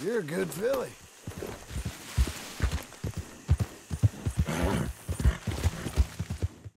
You're a good filly.